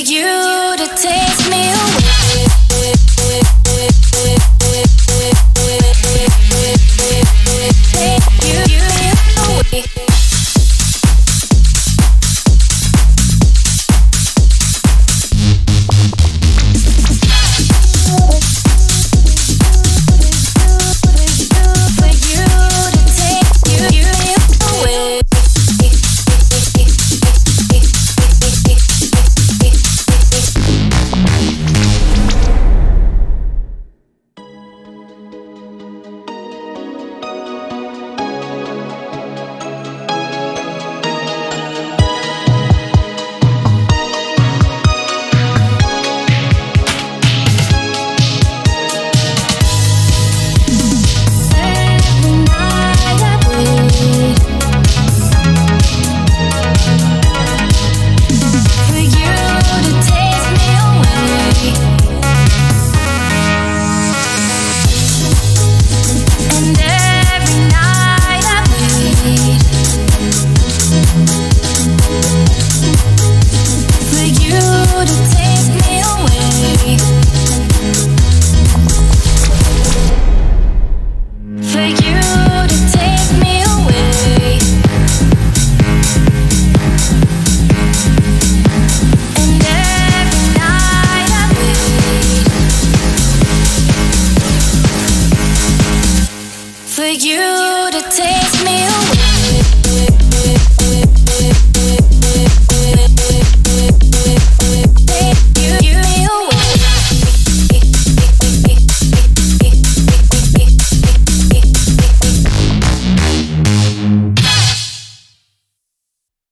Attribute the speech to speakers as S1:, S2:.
S1: you to take for you to take me away.